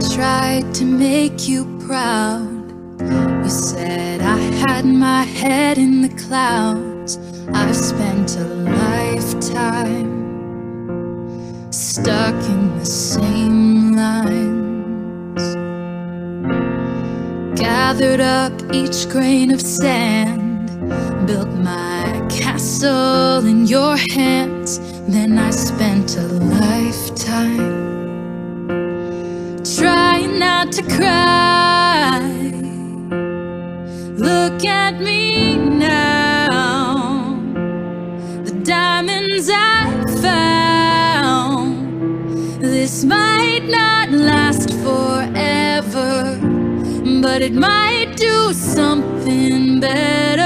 tried to make you proud. You said I had my head in the clouds. I've spent a lifetime stuck in the same lines. Gathered up each grain of sand, built my castle in your hands. Then I spent a lifetime not to cry. Look at me now, the diamonds I found. This might not last forever, but it might do something better.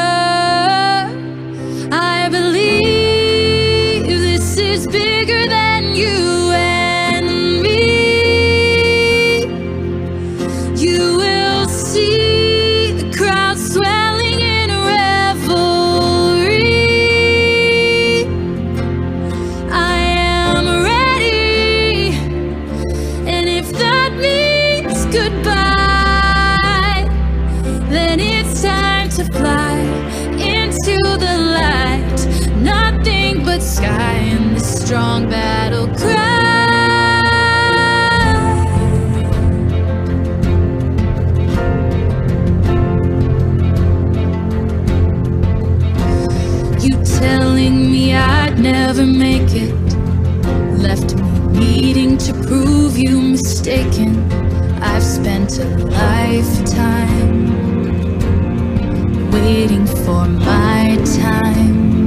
Sky and the strong battle cry. You telling me I'd never make it left me needing to prove you mistaken. I've spent a lifetime waiting for my time.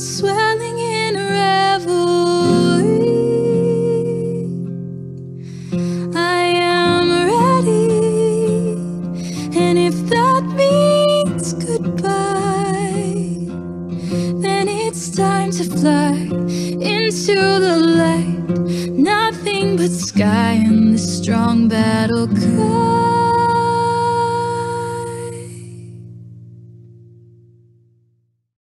Swelling in revelry. I am ready, and if that means goodbye, then it's time to fly into the light. Nothing but sky and the strong battle cry.